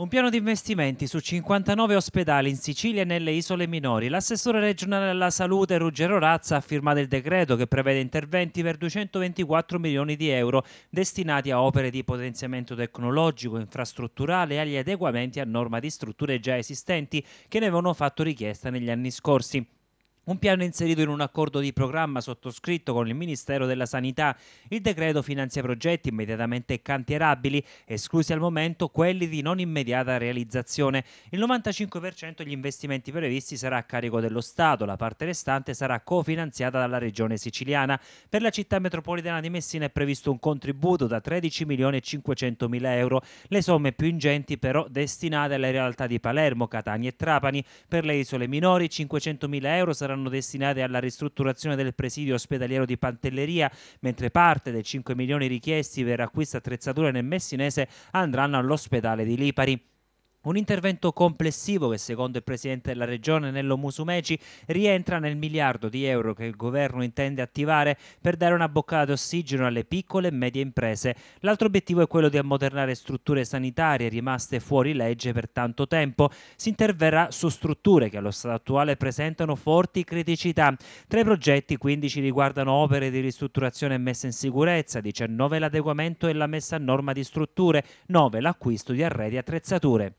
Un piano di investimenti su 59 ospedali in Sicilia e nelle isole minori. L'assessore regionale alla salute Ruggero Razza ha firmato il decreto che prevede interventi per 224 milioni di euro destinati a opere di potenziamento tecnologico, infrastrutturale e agli adeguamenti a norma di strutture già esistenti che ne avevano fatto richiesta negli anni scorsi. Un piano inserito in un accordo di programma sottoscritto con il Ministero della Sanità. Il decreto finanzia progetti immediatamente cantierabili, esclusi al momento quelli di non immediata realizzazione. Il 95% degli investimenti previsti sarà a carico dello Stato, la parte restante sarà cofinanziata dalla Regione siciliana. Per la città metropolitana di Messina è previsto un contributo da 13 milioni e 500 mila euro. Le somme più ingenti però destinate alle realtà di Palermo, Catania e Trapani. Per le isole minori 500 mila euro saranno saranno destinate alla ristrutturazione del presidio ospedaliero di Pantelleria, mentre parte dei 5 milioni richiesti per acquisto attrezzature nel Messinese andranno all'ospedale di Lipari. Un intervento complessivo che secondo il presidente della regione Nello Musumeci rientra nel miliardo di euro che il governo intende attivare per dare una boccata d'ossigeno alle piccole e medie imprese. L'altro obiettivo è quello di ammodernare strutture sanitarie rimaste fuori legge per tanto tempo. Si interverrà su strutture che allo stato attuale presentano forti criticità. Tra i progetti 15 riguardano opere di ristrutturazione e messa in sicurezza, 19 l'adeguamento e la messa a norma di strutture, 9 l'acquisto di arredi e attrezzature.